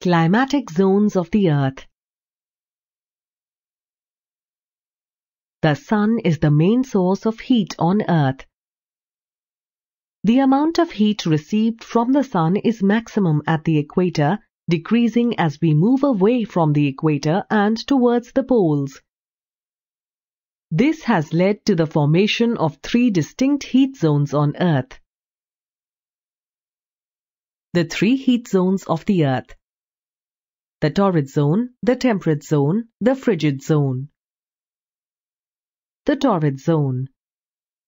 Climatic zones of the Earth The Sun is the main source of heat on Earth. The amount of heat received from the Sun is maximum at the equator, decreasing as we move away from the equator and towards the poles. This has led to the formation of three distinct heat zones on Earth. The three heat zones of the Earth the torrid zone, the temperate zone, the frigid zone. The torrid zone.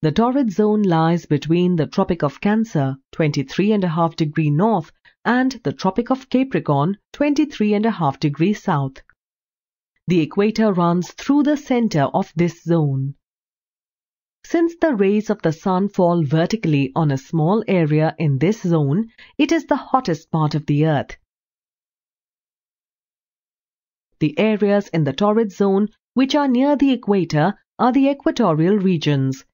The torrid zone lies between the Tropic of Cancer, 23.5 degree north, and the Tropic of Capricorn, 23.5 degrees south. The equator runs through the center of this zone. Since the rays of the sun fall vertically on a small area in this zone, it is the hottest part of the earth. The areas in the torrid zone which are near the equator are the equatorial regions.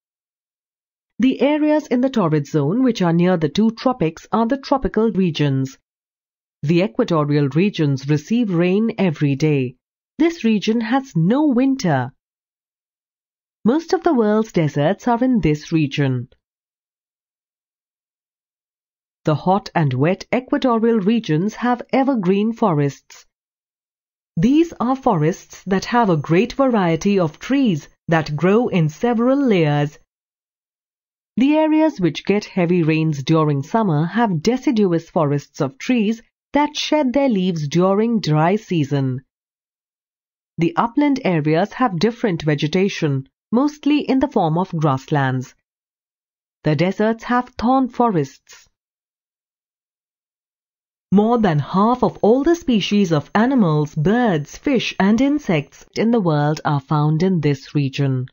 The areas in the torrid zone which are near the two tropics are the tropical regions. The equatorial regions receive rain every day. This region has no winter. Most of the world's deserts are in this region. The hot and wet equatorial regions have evergreen forests. These are forests that have a great variety of trees that grow in several layers. The areas which get heavy rains during summer have deciduous forests of trees that shed their leaves during dry season. The upland areas have different vegetation, mostly in the form of grasslands. The deserts have thorn forests. More than half of all the species of animals, birds, fish and insects in the world are found in this region.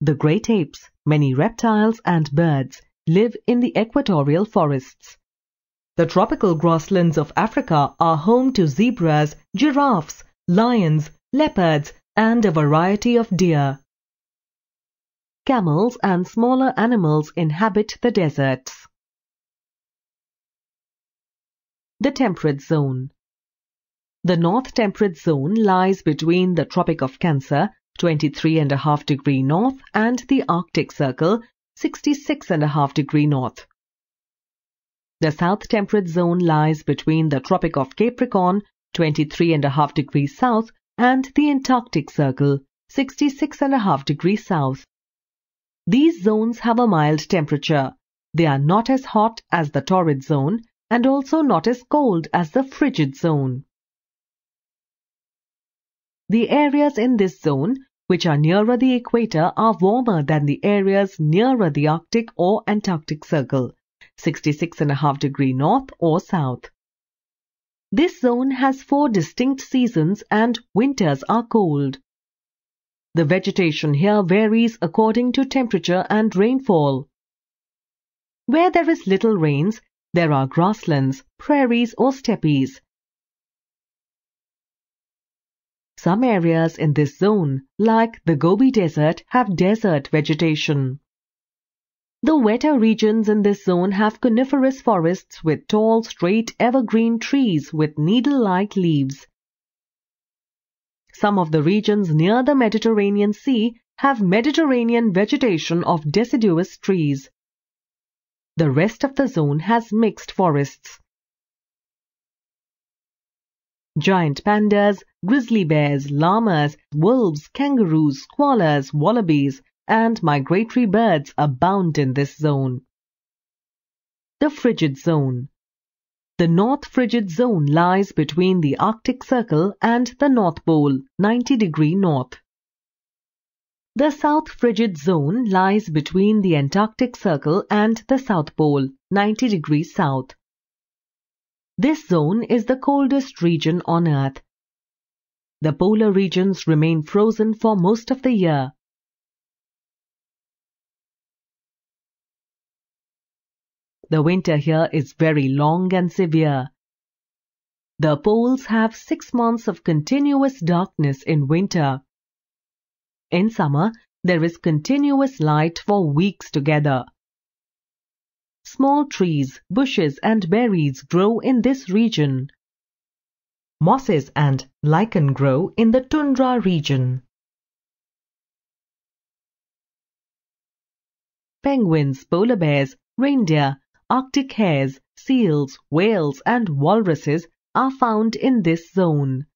The great apes, many reptiles and birds live in the equatorial forests. The tropical grasslands of Africa are home to zebras, giraffes, lions, leopards and a variety of deer. Camels and smaller animals inhabit the deserts. The temperate zone. The north temperate zone lies between the Tropic of Cancer, 23.5 degree north, and the Arctic Circle, 66.5 degree north. The south temperate zone lies between the Tropic of Capricorn, 23.5 degrees south, and the Antarctic Circle, 66.5 degrees south. These zones have a mild temperature. They are not as hot as the torrid zone and also not as cold as the frigid zone. The areas in this zone which are nearer the equator are warmer than the areas nearer the Arctic or Antarctic Circle, 66.5 degree north or south. This zone has four distinct seasons and winters are cold. The vegetation here varies according to temperature and rainfall. Where there is little rains, there are grasslands, prairies or steppes. Some areas in this zone, like the Gobi Desert, have desert vegetation. The wetter regions in this zone have coniferous forests with tall, straight evergreen trees with needle-like leaves. Some of the regions near the Mediterranean Sea have Mediterranean vegetation of deciduous trees. The rest of the zone has mixed forests. Giant pandas, grizzly bears, llamas, wolves, kangaroos, koalas, wallabies, and migratory birds abound in this zone. The Frigid Zone The North Frigid Zone lies between the Arctic Circle and the North Pole, 90 degree north. The South Frigid Zone lies between the Antarctic Circle and the South Pole, 90 degrees south. This zone is the coldest region on Earth. The polar regions remain frozen for most of the year. The winter here is very long and severe. The poles have six months of continuous darkness in winter. In summer, there is continuous light for weeks together. Small trees, bushes and berries grow in this region. Mosses and lichen grow in the tundra region. Penguins, polar bears, reindeer, arctic hares, seals, whales and walruses are found in this zone.